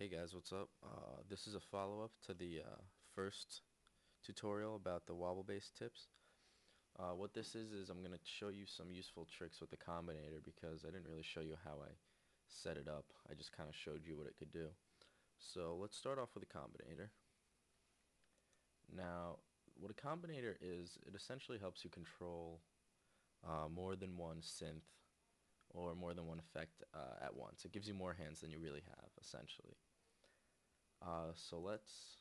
Hey guys, what's up? Uh, this is a follow-up to the uh, first tutorial about the wobble bass tips. Uh, what this is is I'm going to show you some useful tricks with the combinator because I didn't really show you how I set it up. I just kind of showed you what it could do. So let's start off with a combinator. Now, what a combinator is, it essentially helps you control uh, more than one synth or more than one effect uh, at once. It gives you more hands than you really have, essentially. Uh, so let's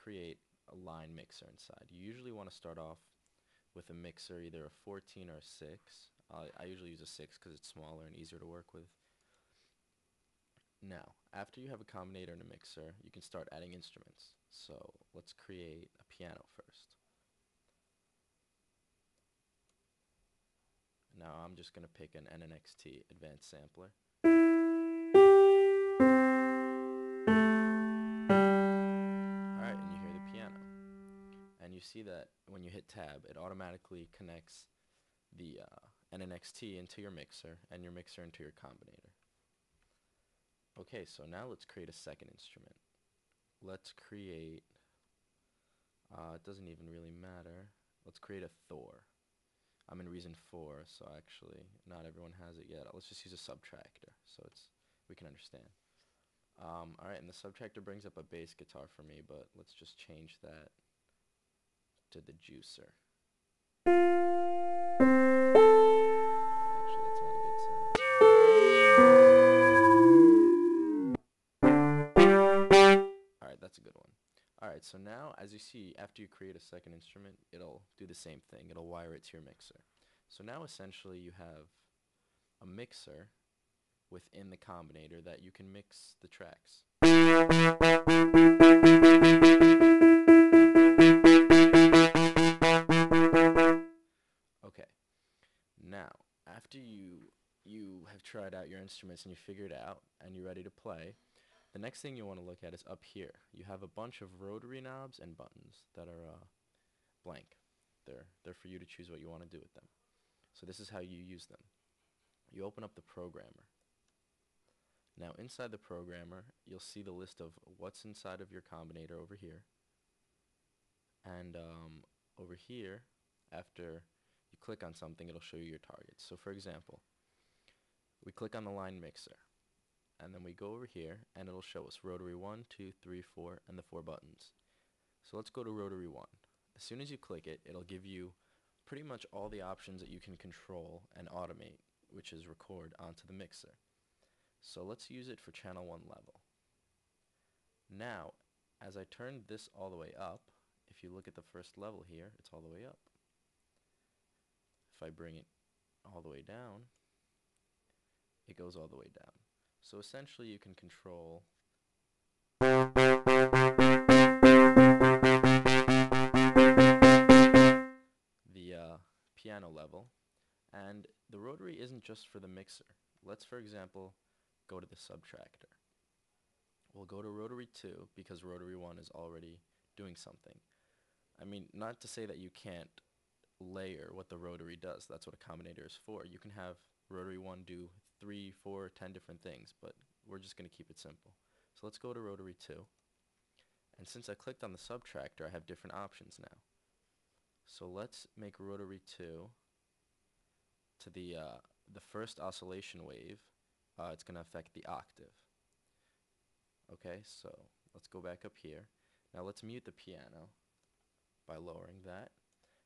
create a line mixer inside. You usually want to start off with a mixer, either a 14 or a 6. I usually use a 6 because it's smaller and easier to work with. Now, after you have a combinator and a mixer, you can start adding instruments. So let's create a piano first. Now I'm just going to pick an NNXT advanced sampler. See that when you hit tab, it automatically connects the uh, NNXT into your mixer and your mixer into your combinator. Okay, so now let's create a second instrument. Let's create, uh, it doesn't even really matter. Let's create a Thor. I'm in Reason 4, so actually not everyone has it yet. Let's just use a subtractor so it's we can understand. Um, Alright, and the subtractor brings up a bass guitar for me, but let's just change that to the juicer. Alright, that's a good one. Alright, so now, as you see, after you create a second instrument, it'll do the same thing. It'll wire it to your mixer. So now, essentially, you have a mixer within the combinator that you can mix the tracks. Out your instruments and you figure it out and you're ready to play, the next thing you want to look at is up here. You have a bunch of rotary knobs and buttons that are uh, blank. They're, they're for you to choose what you want to do with them. So this is how you use them. You open up the programmer. Now inside the programmer, you'll see the list of what's inside of your combinator over here. And um, over here, after you click on something, it'll show you your targets. So for example, we click on the line mixer and then we go over here and it'll show us rotary 1, 2, 3, 4 and the four buttons. So let's go to rotary 1. As soon as you click it, it'll give you pretty much all the options that you can control and automate, which is record onto the mixer. So let's use it for channel 1 level. Now, as I turn this all the way up, if you look at the first level here, it's all the way up. If I bring it all the way down, it goes all the way down. So essentially you can control the uh, piano level and the rotary isn't just for the mixer. Let's for example go to the subtractor. We'll go to rotary 2 because rotary 1 is already doing something. I mean not to say that you can't layer what the rotary does. That's what a combinator is for. You can have rotary 1 do three, four, ten different things, but we're just going to keep it simple. So let's go to rotary 2. And since I clicked on the subtractor, I have different options now. So let's make rotary 2 to the, uh, the first oscillation wave. Uh, it's going to affect the octave. Okay, so let's go back up here. Now let's mute the piano by lowering that.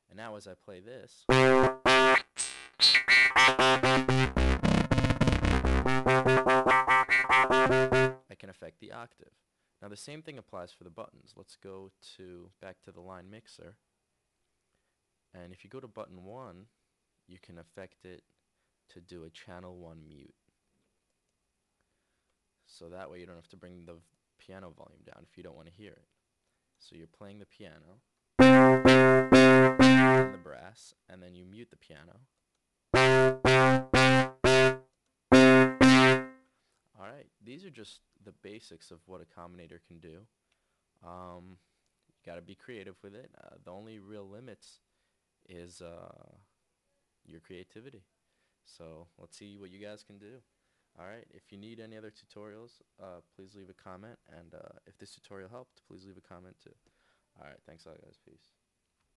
And now as I play this, I can affect the octave. Now the same thing applies for the buttons. Let's go to back to the line mixer. And if you go to button 1, you can affect it to do a channel 1 mute. So that way you don't have to bring the piano volume down if you don't want to hear it. So you're playing the piano and the brass, and then you mute the piano. Alright, these are just the basics of what a combinator can do. Um, you gotta be creative with it. Uh, the only real limits is uh, your creativity. So let's see what you guys can do. Alright, if you need any other tutorials, uh, please leave a comment, and uh, if this tutorial helped, please leave a comment too. Alright, thanks a lot guys, peace.